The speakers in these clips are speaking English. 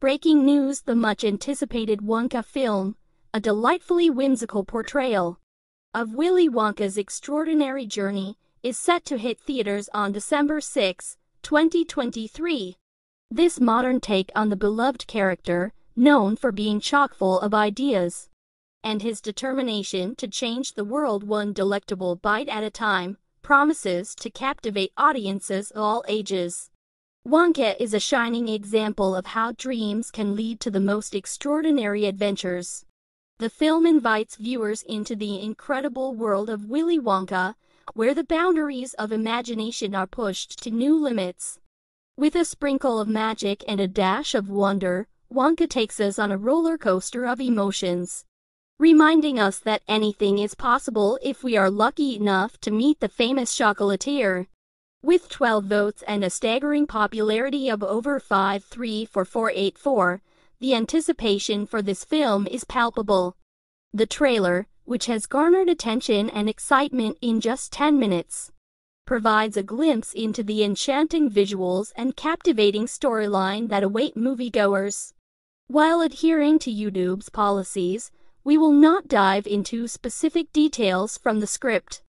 Breaking news The much anticipated Wonka film, a delightfully whimsical portrayal of Willy Wonka's extraordinary journey, is set to hit theaters on December 6, 2023. This modern take on the beloved character, known for being chock full of ideas, and his determination to change the world one delectable bite at a time, promises to captivate audiences of all ages. Wonka is a shining example of how dreams can lead to the most extraordinary adventures. The film invites viewers into the incredible world of Willy Wonka, where the boundaries of imagination are pushed to new limits. With a sprinkle of magic and a dash of wonder, Wonka takes us on a roller coaster of emotions, reminding us that anything is possible if we are lucky enough to meet the famous chocolatier. With 12 votes and a staggering popularity of over 53484, the anticipation for this film is palpable. The trailer, which has garnered attention and excitement in just 10 minutes, provides a glimpse into the enchanting visuals and captivating storyline that await moviegoers. While adhering to YouTube's policies, we will not dive into specific details from the script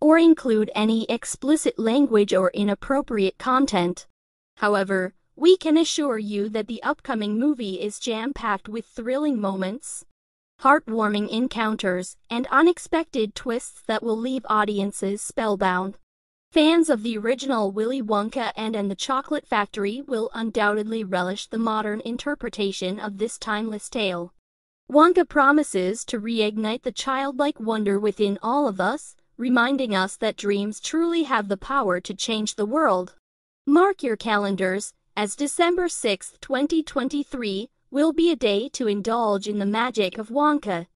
or include any explicit language or inappropriate content. However, we can assure you that the upcoming movie is jam-packed with thrilling moments, heartwarming encounters, and unexpected twists that will leave audiences spellbound. Fans of the original Willy Wonka and and the Chocolate Factory will undoubtedly relish the modern interpretation of this timeless tale. Wonka promises to reignite the childlike wonder within all of us, reminding us that dreams truly have the power to change the world. Mark your calendars, as December 6, 2023, will be a day to indulge in the magic of Wonka.